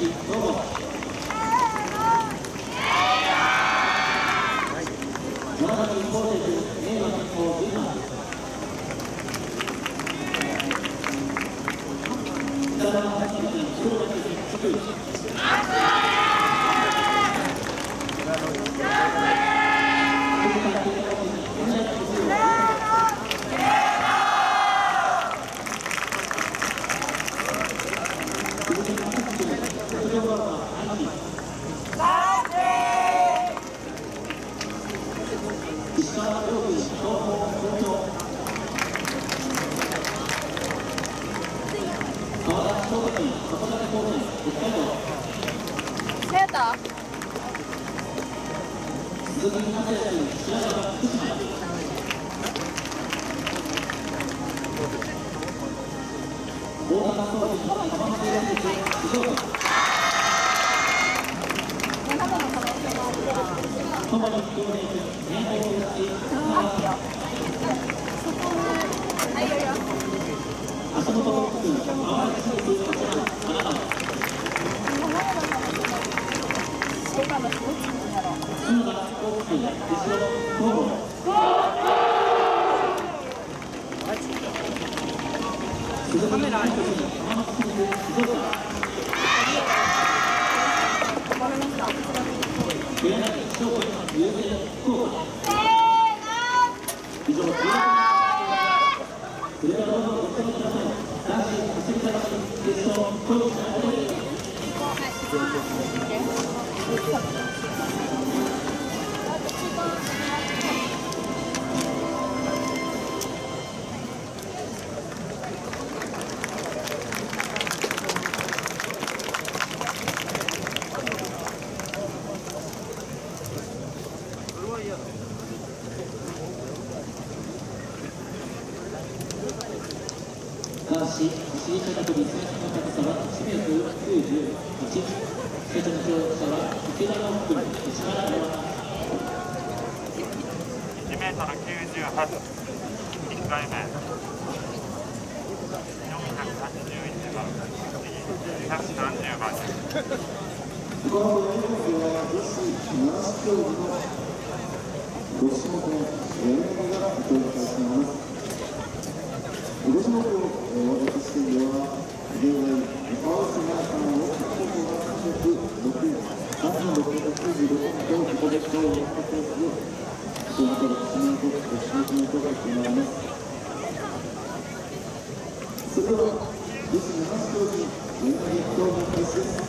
Vamos セータ鈴木達也君、白坂福島。大阪桐蔭、浜松山口、今のすごいチームだろう。カメラあるごめんなさい。の高さは 1m98 回目481番230番です。それ、す。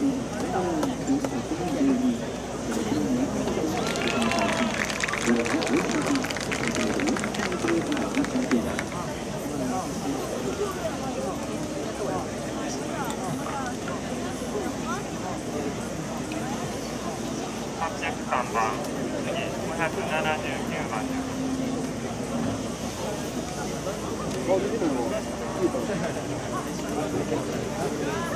顔見てるのもいいと思う。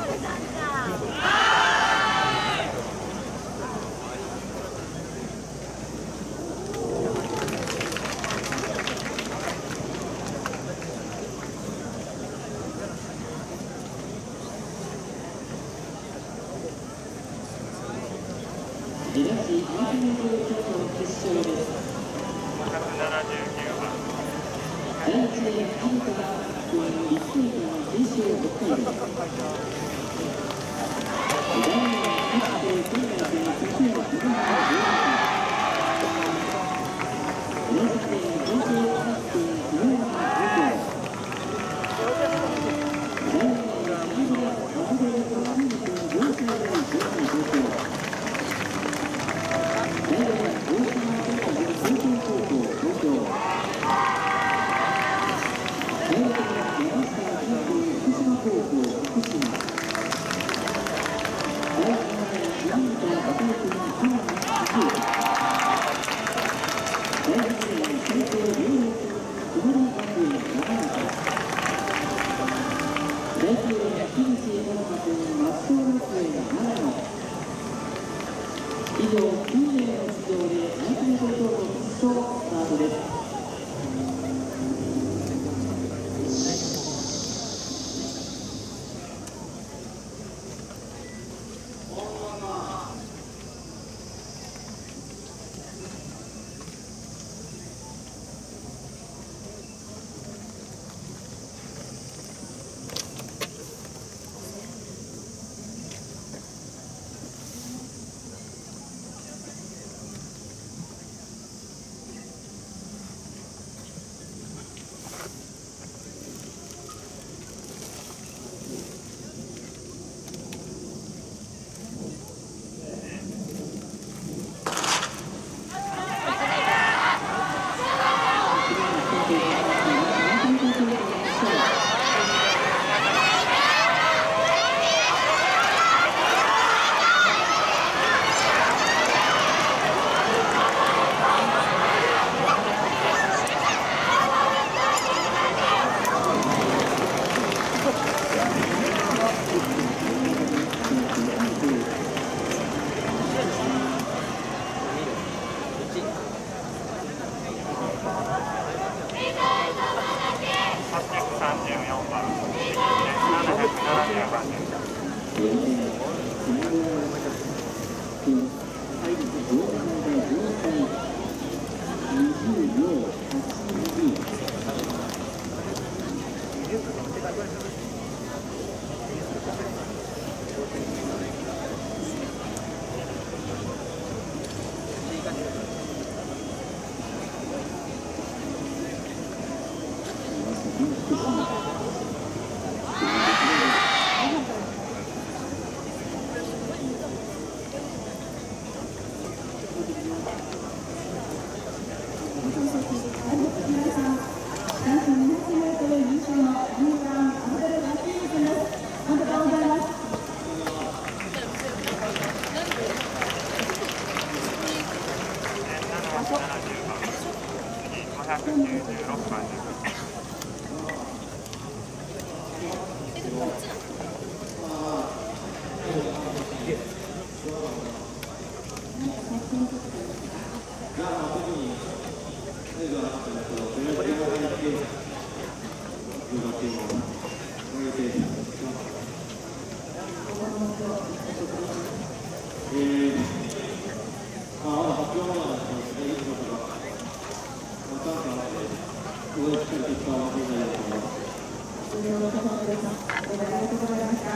以上、運命の出場で、内閣放送の特徴スタートです。20秒8ありがとうございました。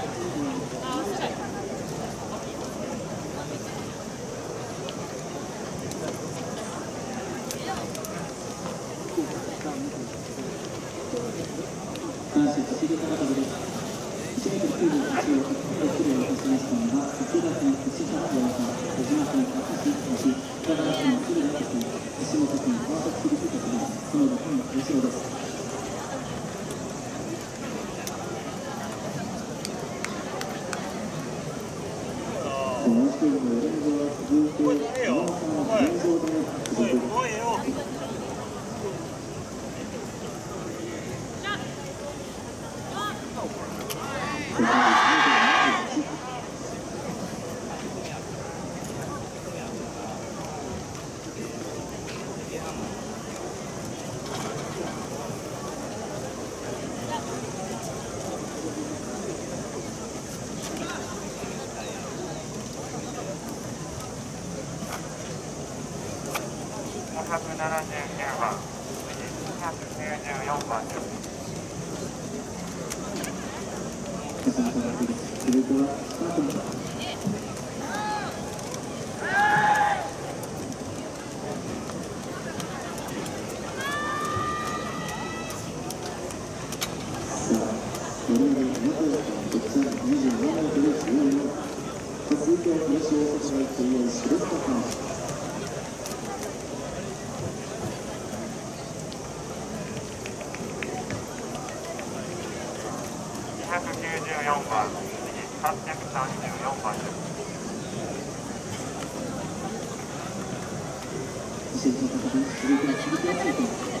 このステージの演奏は続いて、皆さので279番294番です。続いて東大阪市の水334番次334番すです。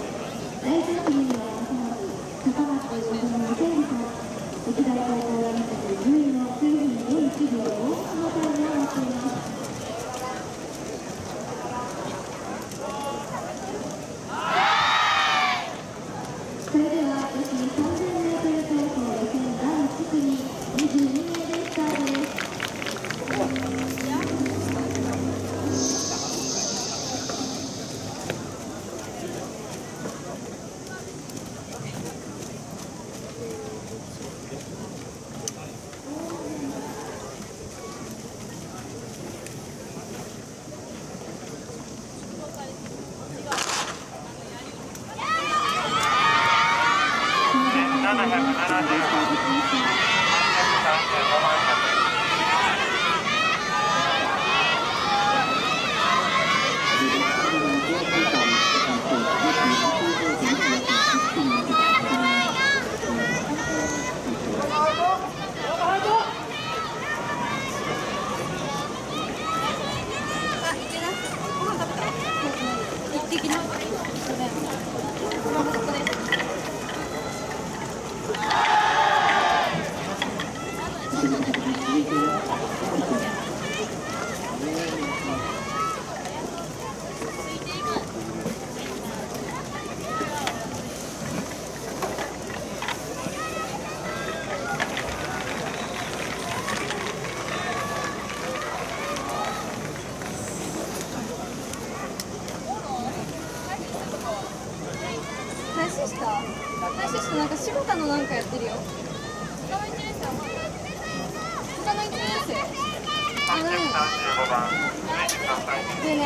1台からご覧になった10位の9分の1秒をそのタイムを持っています。配信したなんか柴田のなんかやってるよ。他の1年生は他の1年生あ何35番でね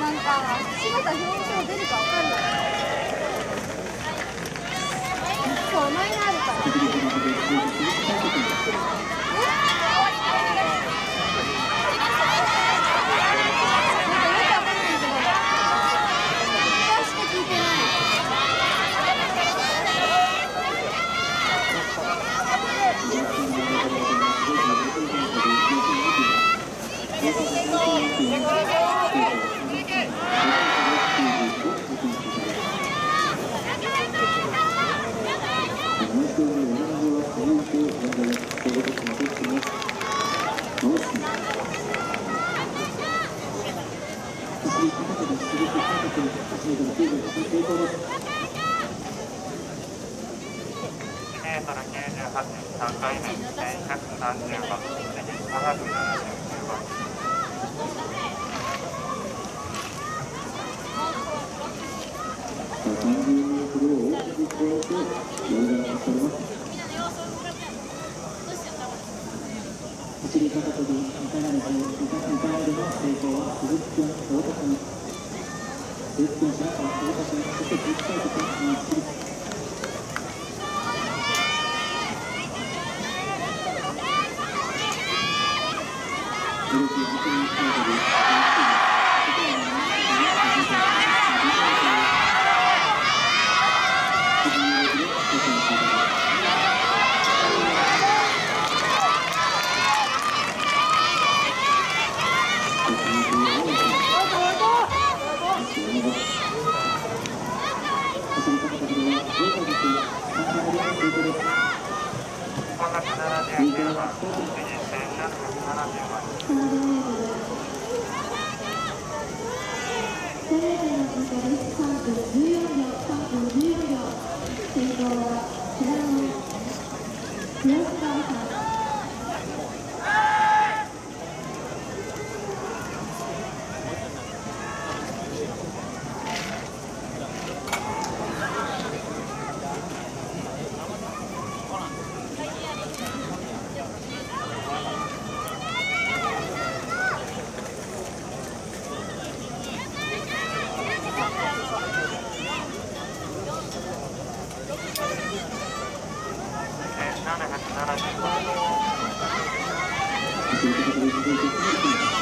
なんか柴田表情出るかわかんない？そう前にあるからなんかよくわかんないけど一回しか聞いてない2メートル98、3回目、1130番、579番。30メートルを大きく超えて、余裕がかかります。走り高跳び、いかなるいかいかなるの成功は鈴木君、太田君。鈴木君、白川、太田君、そして実際君、松木。グループ100人スタートで、579番、次1470番。30メートル。1000メートルの通過です。3分14秒、3分14秒。先頭は、こちらの吉川さん。1770